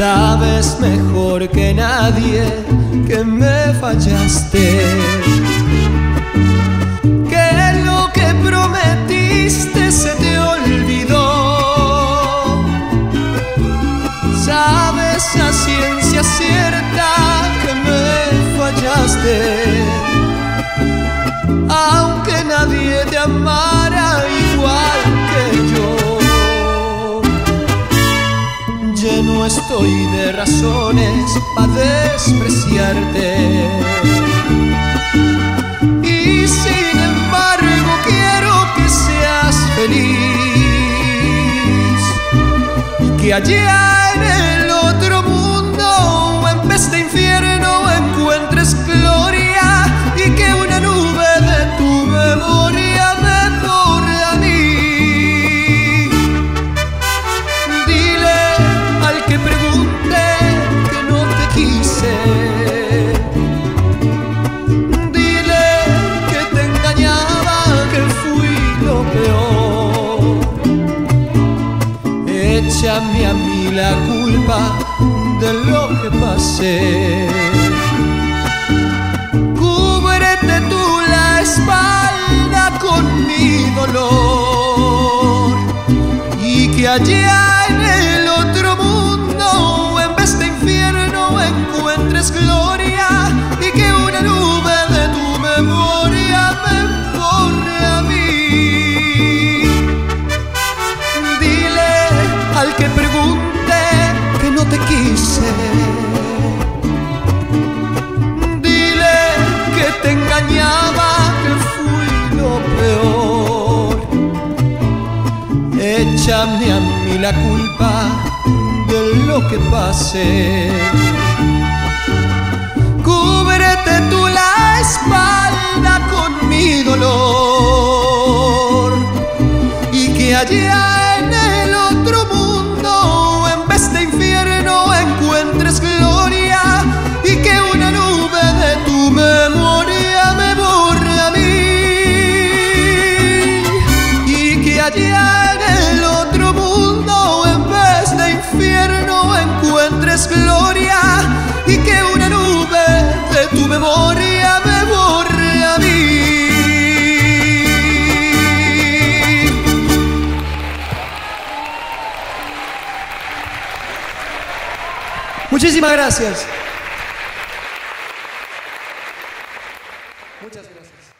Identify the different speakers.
Speaker 1: Sabes mejor que nadie que me fallaste. Que lo que prometiste se te olvidó. Sabes a ciencia cierta que me fallaste. Estoy de razones para despreciarte. Y sin embargo quiero que seas feliz. Y que allá en el Échame a mí la culpa de lo que pasé. Cúbrete tú la espalda con mi dolor y que allá en el otro mundo, en vez de infierno, encuentres gloria y que una nube de tu memoria me que pregunte que no te quise. Dile que te engañaba, que fui lo peor. Échame a mí la culpa de lo que pasé. Cúbrete tú la espalda con mi dolor y que allá allá en el otro mundo, en vez de infierno, encuentres gloria y que una nube de tu memoria me borre a mí. Muchísimas gracias. Muchas gracias.